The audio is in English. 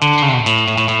Bye.